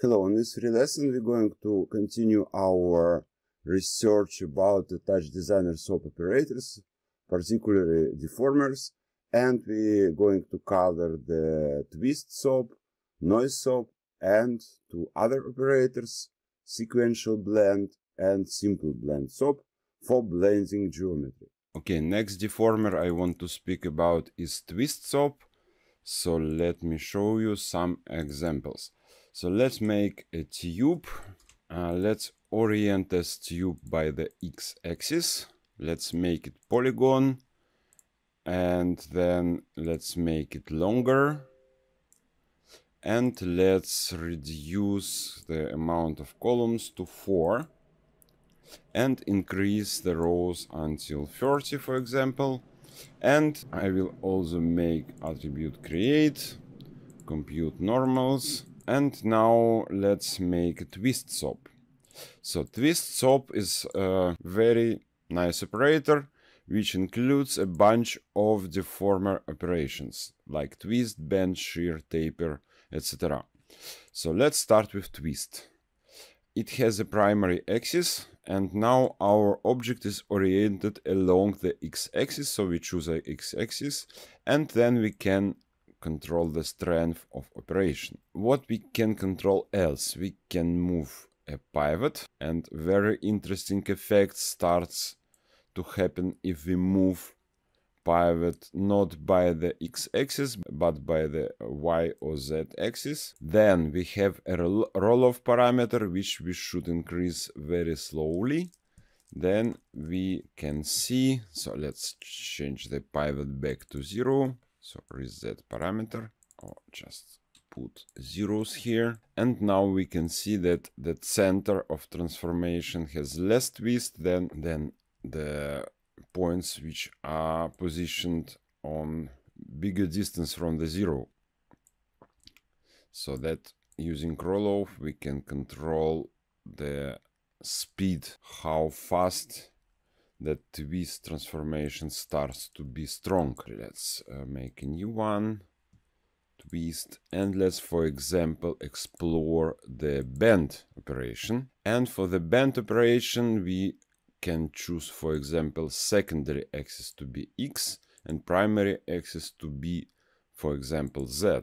Hello, in this free lesson we're going to continue our research about the touch designer SOP operators, particularly deformers, and we're going to cover the twist SOP, noise SOP, and two other operators, sequential blend and simple blend SOP for blending geometry. Okay, next deformer I want to speak about is twist SOP. So let me show you some examples. So let's make a tube. Uh, let's orient this tube by the x-axis. Let's make it polygon. And then let's make it longer. And let's reduce the amount of columns to 4. And increase the rows until 30, for example. And I will also make attribute create, compute normals, and now let's make a twist SOP. So twist SOP is a very nice operator which includes a bunch of deformer operations like twist, bend, shear, taper, etc. So let's start with twist. It has a primary axis and now our object is oriented along the x-axis so we choose a x-axis and then we can control the strength of operation. What we can control else? We can move a pivot and very interesting effect starts to happen if we move pivot not by the x-axis but by the y or z axis then we have a roll-off parameter which we should increase very slowly then we can see so let's change the pivot back to zero so reset parameter or just put zeros here. And now we can see that the center of transformation has less twist than, than the points which are positioned on bigger distance from the zero. So that using roll-off we can control the speed, how fast that twist transformation starts to be strong. Let's uh, make a new one, twist, and let's, for example, explore the bend operation. And for the bend operation, we can choose, for example, secondary axis to be x and primary axis to be, for example, z.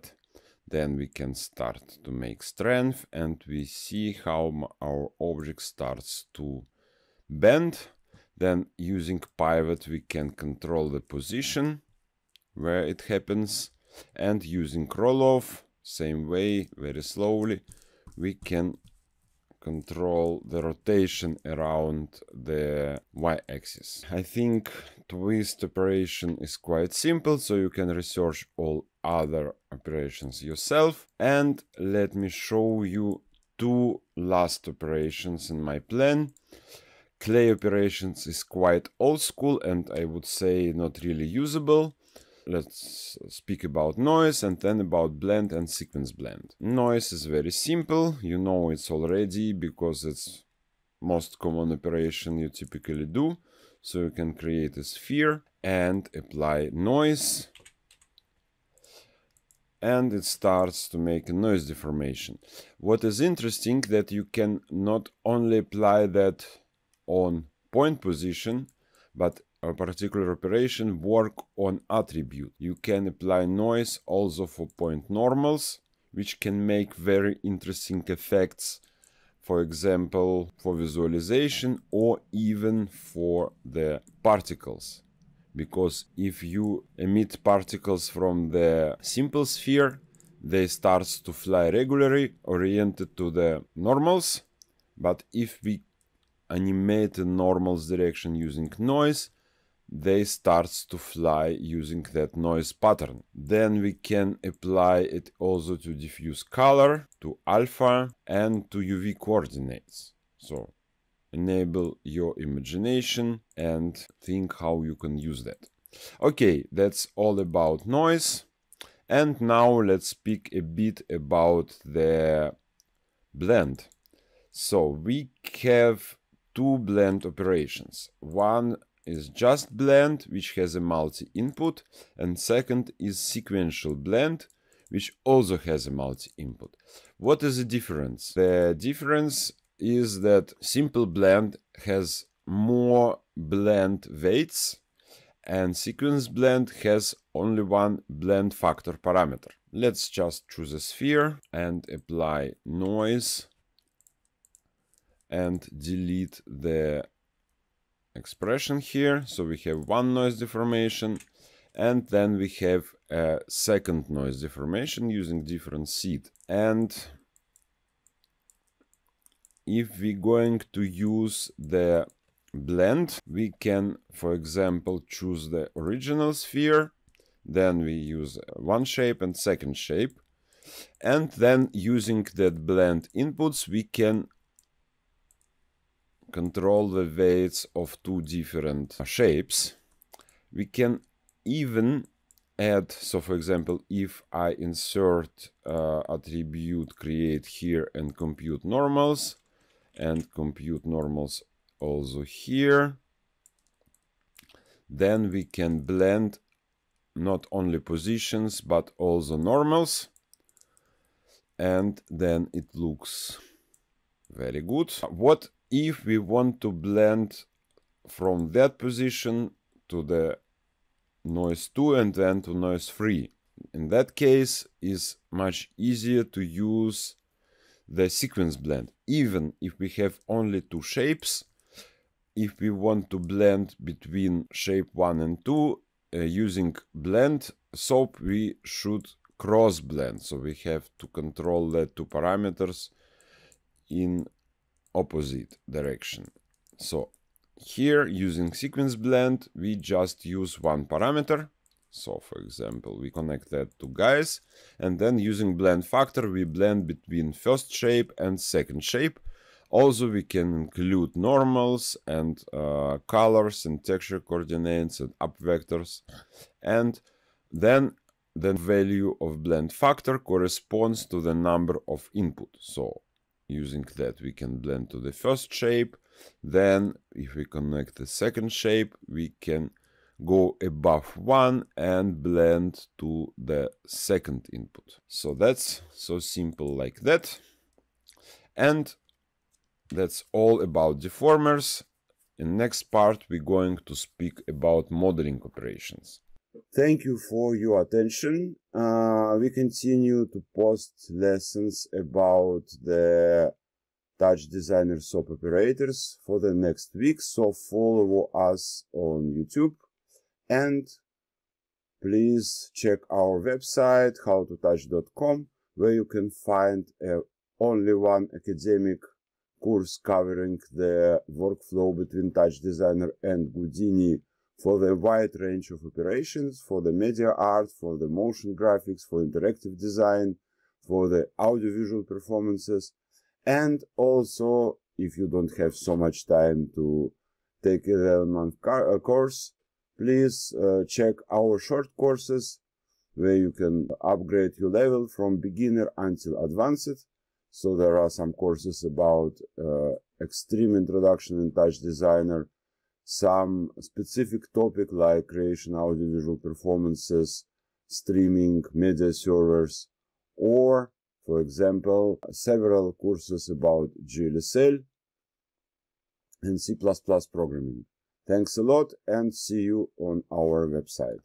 Then we can start to make strength and we see how our object starts to bend then using pivot we can control the position where it happens. And using roll off same way very slowly we can control the rotation around the y-axis. I think twist operation is quite simple so you can research all other operations yourself. And let me show you two last operations in my plan clay operations is quite old school and I would say not really usable. Let's speak about noise and then about blend and sequence blend. Noise is very simple, you know it's already because it's most common operation you typically do. So you can create a sphere and apply noise and it starts to make a noise deformation. What is interesting that you can not only apply that on point position, but a particular operation work on attribute. You can apply noise also for point normals, which can make very interesting effects, for example, for visualization or even for the particles. Because if you emit particles from the simple sphere, they start to fly regularly, oriented to the normals. But if we animate normals direction using noise, they starts to fly using that noise pattern. Then we can apply it also to diffuse color, to alpha and to UV coordinates. So enable your imagination and think how you can use that. Okay, that's all about noise. And now let's speak a bit about the blend. So we have two blend operations. One is just blend, which has a multi-input, and second is sequential blend, which also has a multi-input. What is the difference? The difference is that Simple Blend has more blend weights and Sequence Blend has only one blend factor parameter. Let's just choose a sphere and apply noise and delete the expression here. So we have one noise deformation and then we have a second noise deformation using different seed. And if we're going to use the blend, we can, for example, choose the original sphere, then we use one shape and second shape, and then using that blend inputs, we can control the weights of two different shapes. We can even add, so for example, if I insert uh, attribute create here and compute normals, and compute normals also here, then we can blend not only positions but also normals and then it looks very good. What if we want to blend from that position to the noise 2 and then to noise 3. In that case is much easier to use the sequence blend. Even if we have only two shapes, if we want to blend between shape 1 and 2 uh, using blend SOP, we should cross blend. So we have to control the two parameters in opposite direction. So here using sequence blend, we just use one parameter. So for example, we connect that to guys and then using blend factor, we blend between first shape and second shape. Also, we can include normals and uh, colors and texture coordinates and up vectors. And then the value of blend factor corresponds to the number of input. So using that, we can blend to the first shape then if we connect the second shape, we can go above one and blend to the second input. So that's so simple like that. And that's all about deformers. In next part, we're going to speak about modeling operations. Thank you for your attention. Uh, we continue to post lessons about the Touch Designer SOP operators for the next week. So follow us on YouTube and please check our website hou2touch.com where you can find a, only one academic course covering the workflow between TouchDesigner and Houdini for the wide range of operations, for the media art, for the motion graphics, for interactive design, for the audiovisual performances, and also, if you don't have so much time to take a 11 month course, please uh, check our short courses where you can upgrade your level from beginner until advanced. So there are some courses about uh, extreme introduction in TouchDesigner, some specific topic like creation audiovisual performances, streaming, media servers, or for example, several courses about GLSL and C++ programming. Thanks a lot and see you on our website.